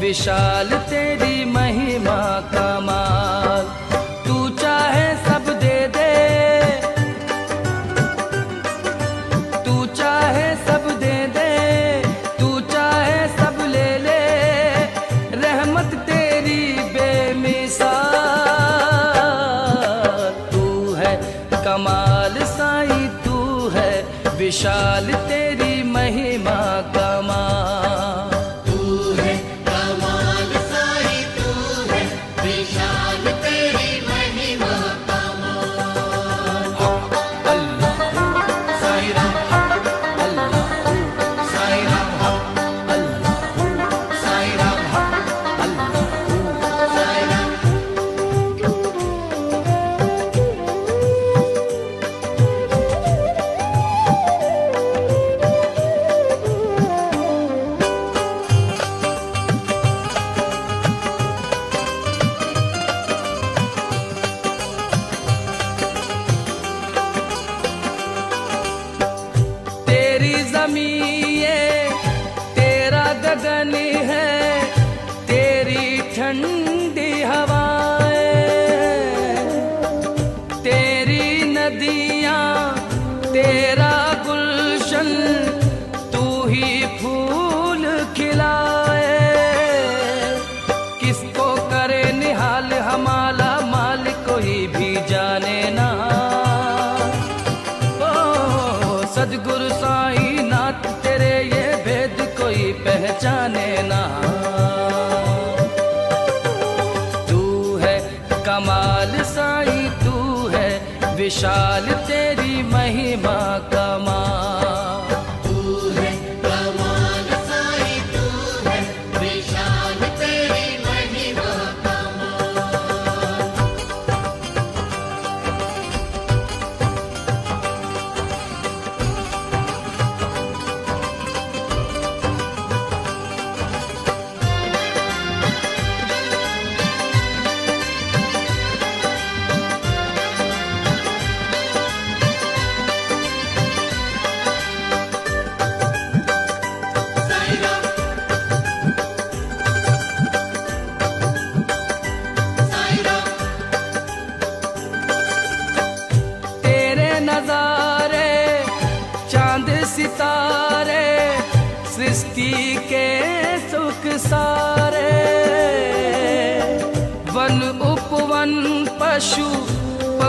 विशाल तेरी महिमा का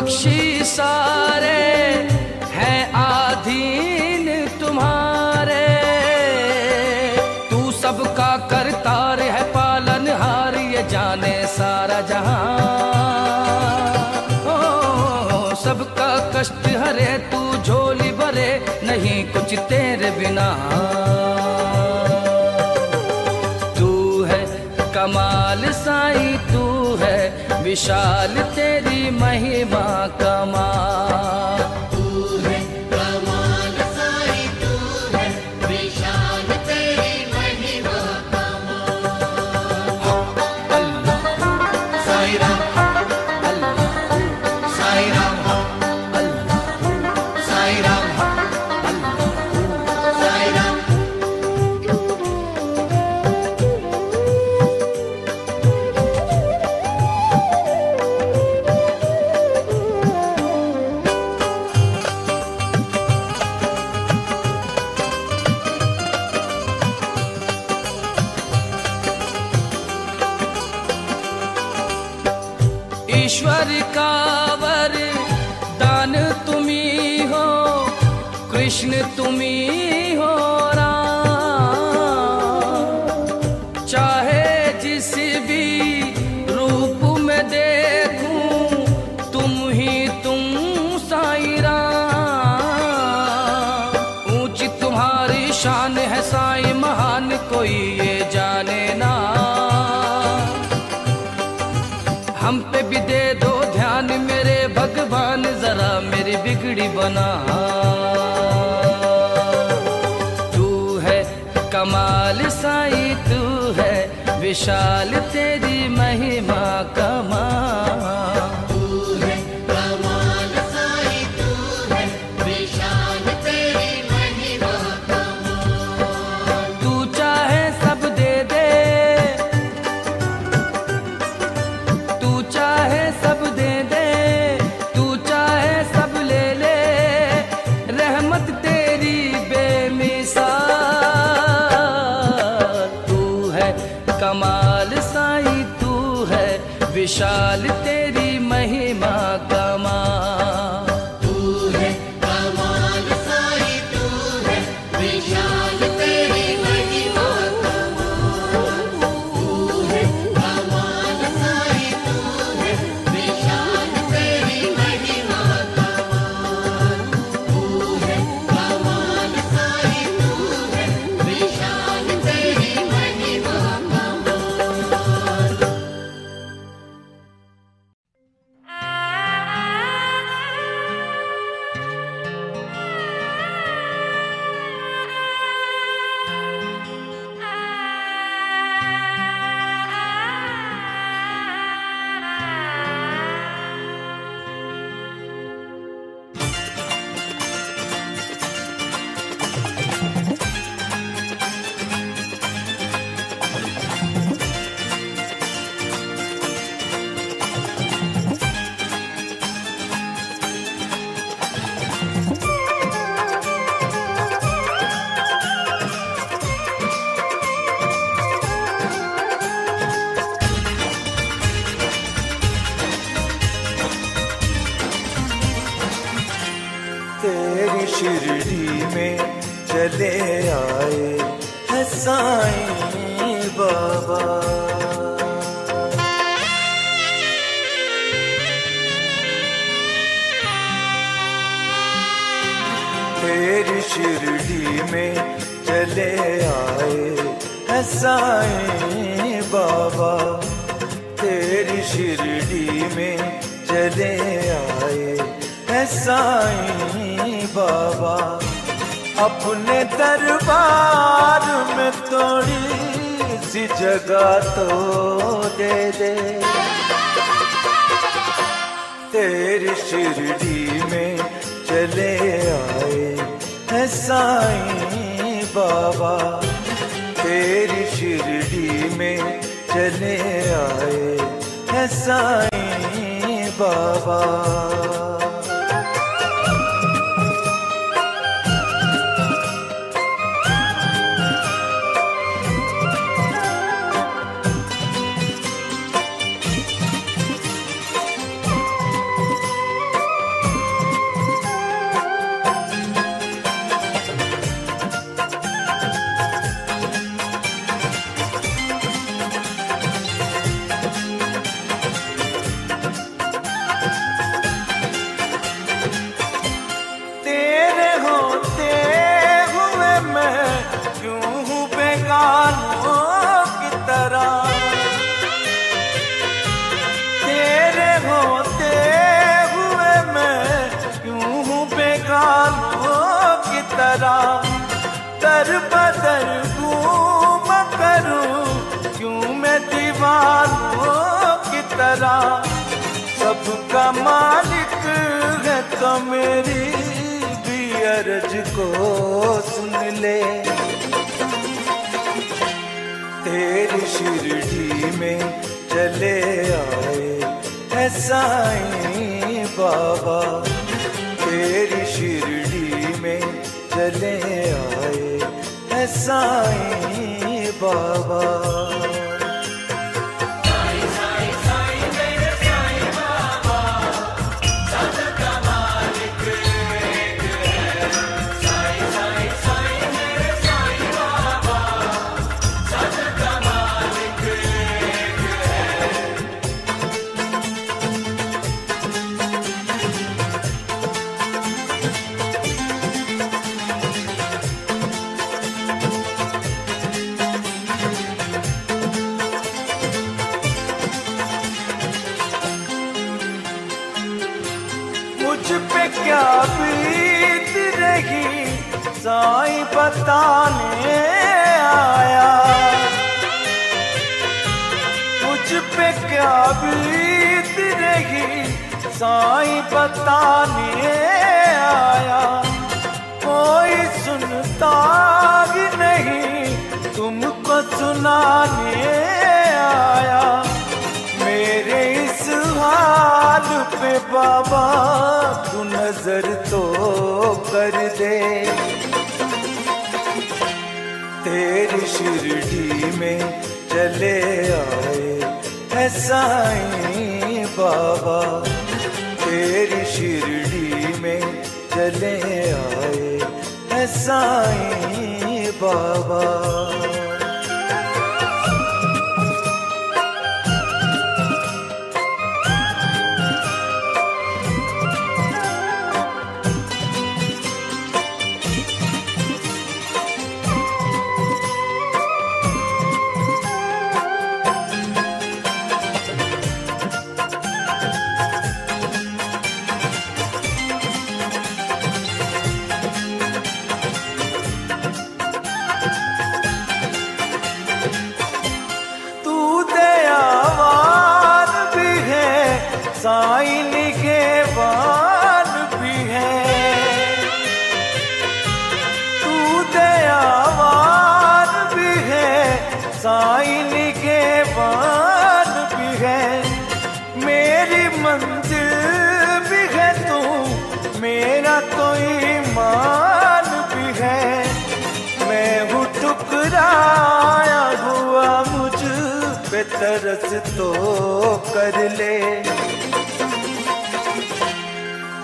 पक्षी सारे हैं आधीन तुम्हारे। तू सबका करतार है पालन हार, ये जाने सारा जहाँ। सबका कष्ट हरे, तू झोली भरे, नहीं कुछ तेरे बिना। विशाल तेरी महिमा कमा ईश्वर का वर दान तुम्हें हो कृष्ण तुम्हें बना। तू है कमाल साई तू है विशाल तेरी महिमा कमा तेरी शिरडी में चले आए। साईं बाबा, अपने दरबार में थोड़ी सी जगह तो दे दे। तेरी शिरडी में चले आए। साईं बाबा, तेरी शिरडी में चले आए। हैं साईं बाबा। तो मेरी भी अर्ज़ को सुन ले। तेरी शिरडी में चले आए हैं बाबा। तेरी शिरडी में चले आए हैं बाबा। बताने आया। मुझ पे क्या बीत रही, साईं बताने आया। कोई सुनता भी नहीं, तुमको सुनाने आया। मेरे इस हाल पे बाबा, तू नज़र तो कर दे। शिरडी में चले आए साईं बाबा। तेरी शिरडी में चले आए साईं बाबा। तरस तो कर ले।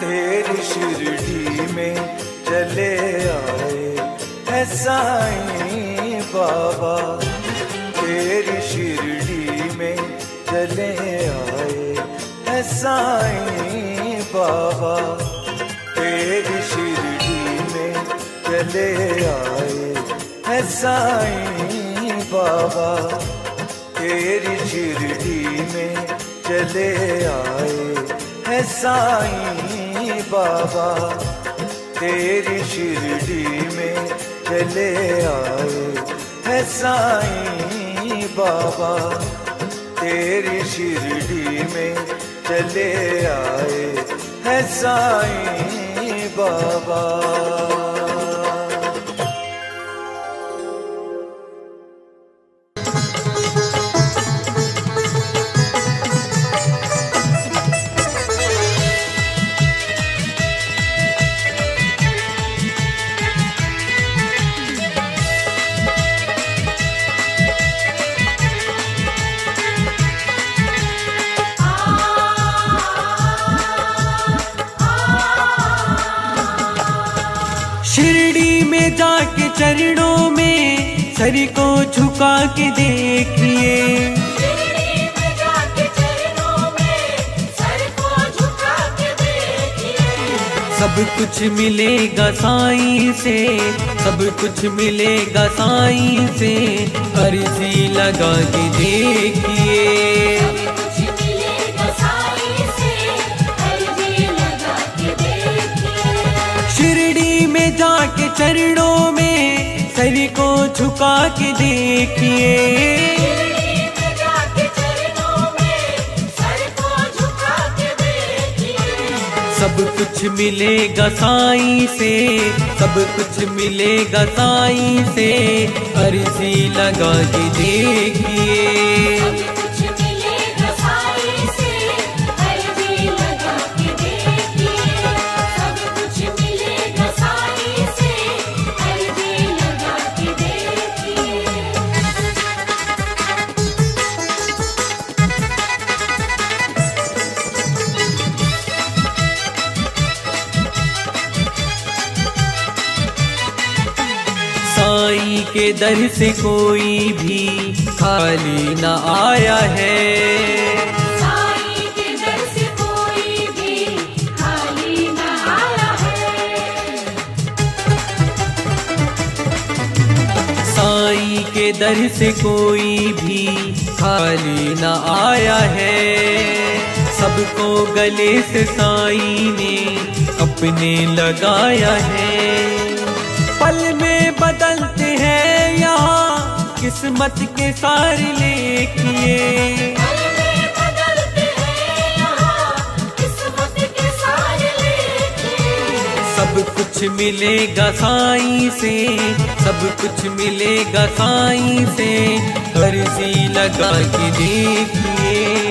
तेरी शिरडी में चले आए साईं बाबा। तेरी शिरडी में चले आए साईं बाबा। तेरी शिरडी में चले आए साईं बाबा। तेरी शिरडी में चले आए है साईं बाबा। तेरी शिरडी में चले आए है साईं बाबा। तेरी शिरडी में चले आए है साईं बाबा। चरणों में सर को झुका के देखिए। सब कुछ मिलेगा साईं से, सब कुछ मिलेगा साईं से अर्जी लगा के देखिए। शिरडी में जाके चरणों में सर को झुका के देखिए। सब कुछ मिलेगा साईं से, सब कुछ मिलेगा साईं से अर्जी लगा के देखिए। के दर से कोई भी खाली न आया है। साईं के दर से कोई भी खाली न आया है। साईं के दर से कोई भी खाली न आया है। सबको गले से साई ने अपने लगाया है। किस्मत के सारे लेखिए पल में बदलते हैं यहाँ किस्मत के सारे लेखे सब कुछ मिलेगा साई से सब कुछ मिलेगा साई से अर्जी लगा के देखिए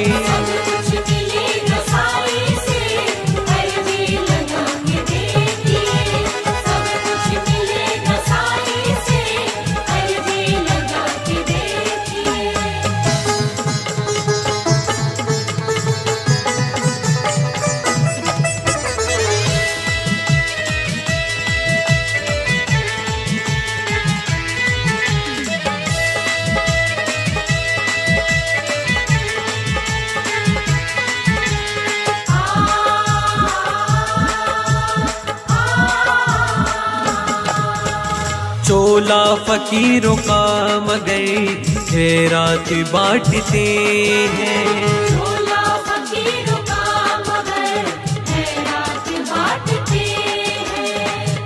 चोला फकीरों का मगर खैरात बांटते हैं। झोला फकीरों का मगर खैरात बांटते हैं।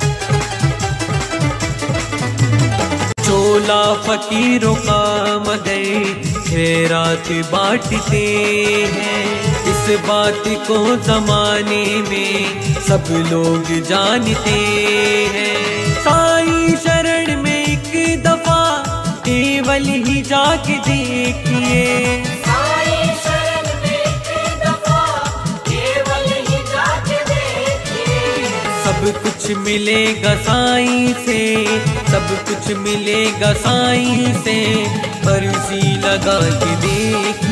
चोला फकीरों का मगर खैरात बांटते हैं। इस बात को जमाने में सब लोग जानते हैं। केवल ही जाके देखिए। ही सब कुछ मिलेगा साई से सब कुछ मिलेगा साई से पर उसी लगा के देखिए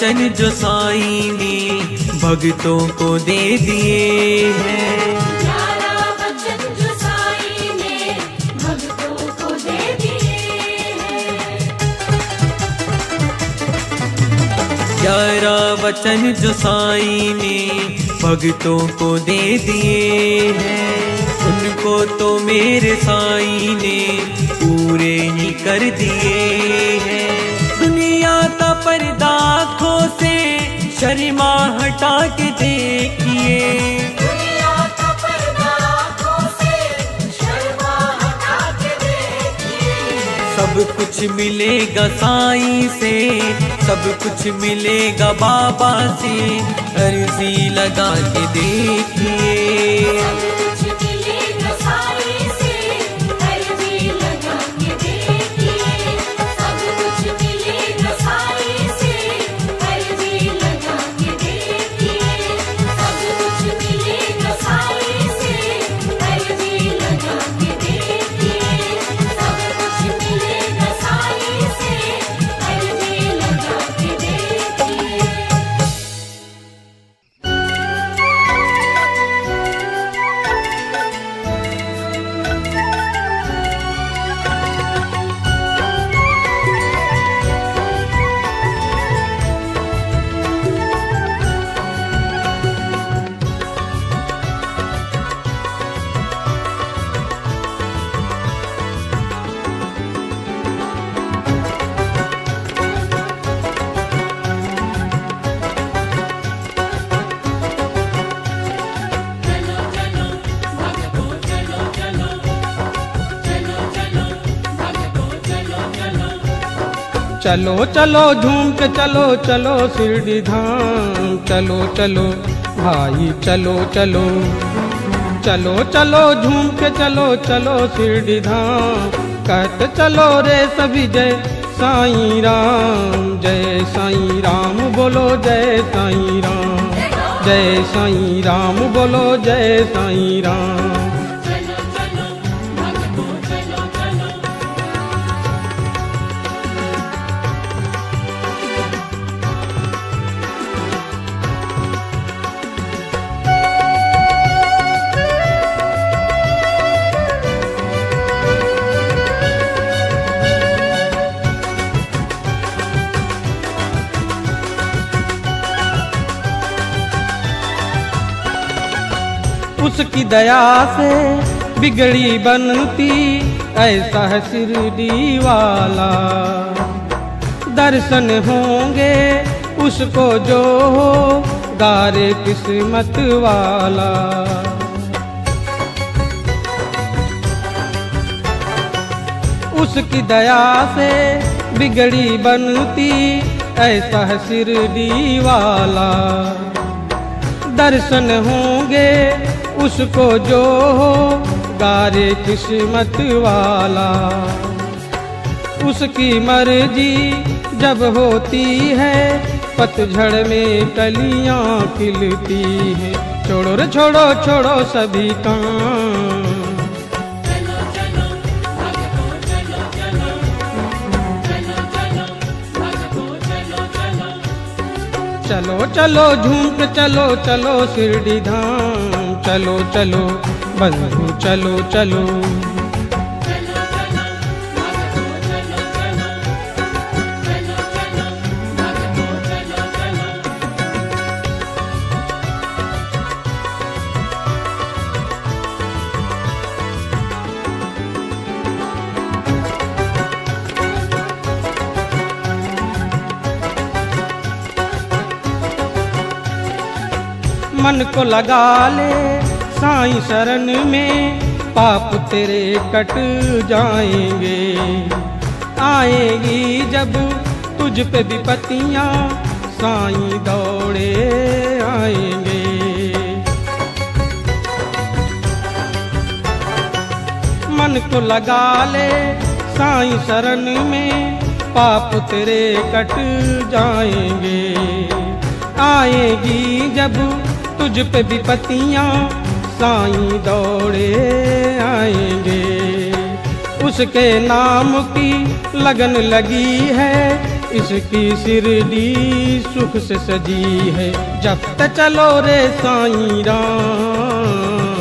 वचन जो साई ने भक्तों को दे दिए हैं। ग्यारह वचन जो साई ने भक्तों को दे दिए हैं। हैं। उनको तो मेरे साई ने पूरे ही कर दिए हैं। दुनिया का पर्दा शर्मा हटा के देखिए। दुनिया का पर्दा आँखों से शर्मा हटा के देखिए। सब कुछ मिलेगा साई से सब कुछ मिलेगा बाबा से अर्जी लगा के देखिए। चलो चलो झूम के चलो चलो, शिरडी धाम। चलो चलो, भाई, चलो चलो। चलो चलो झूम के चलो चलो, शिरडी धाम। कहते चलो रे सभी, जय साईं राम। जय साई राम बोलो, जय साईं राम। जय साईं राम बोलो, जय साईं राम। उसकी दया से बिगड़ी बनती, ऐसा है शिरडी वाला दर्शन होंगे उसको जो हो, गारे किस्मत वाला। उसकी दया से बिगड़ी बनती, ऐसा है शिरडी वाला दर्शन होंगे उसको जो हो, गारे किस्मत वाला। उसकी मर्ज़ी जब होती है, पतझड़ में कलियाँ खिलती हैं। छोड़ो रे, छोड़ो छोड़ो सभी काम। चलो चलो झूम के चलो चलो, शिरडी धाम। चलो चलो बंधु चलो चलो। मन को लगा ले, साई शरण में पाप तेरे कट जाएँगे। आएगी जब तुझ पे विपत्तियाँ साईं दौड़े आएँगे। मन को लगा ले, साई शरण में पाप तेरे कट जाएँगे। आएगी जब तुझ पे विपत्तियाँ साई दौड़े आएँगे। उसके नाम की लगन लगी है, इसकी शिरडी सुख से सजी है। जब तक चलो रे साई राम।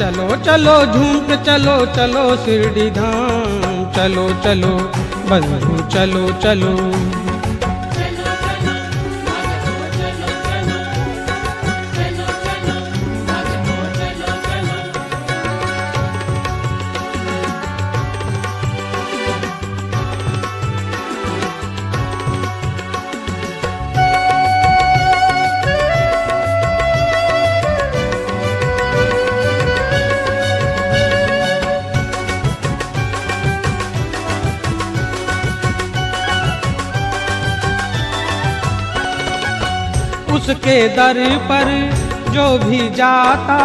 चलो चलो झूम के चलो चलो, शिरडी धाम। चलो चलो बंधु चलो चलो। उसके दर पर जो भी जाता,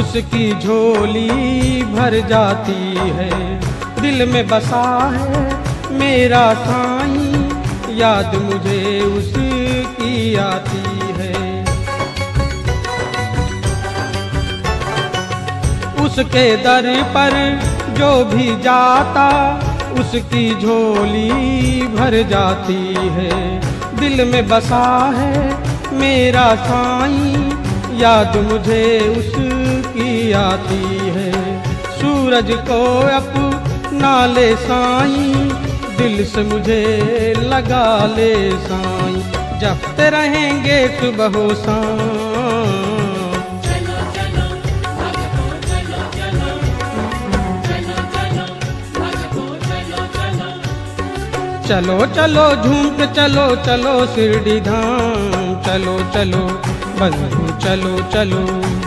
उसकी झोली भर जाती है। दिल में बसा है, मेरा साईं, याद मुझे उसकी आती है। उसके दर पर जो भी जाता, उसकी झोली भर जाती है। दिल में बसा है मेरा साईं, याद मुझे उसकी आती है। सूरज को अपना ले साईं, दिल से मुझे लगा ले साईं। जपते रहेंगे सुबह हो चलो चलो झूम के चलो चलो, शिरडी धाम। चलो चलो बंधु चलो चलो।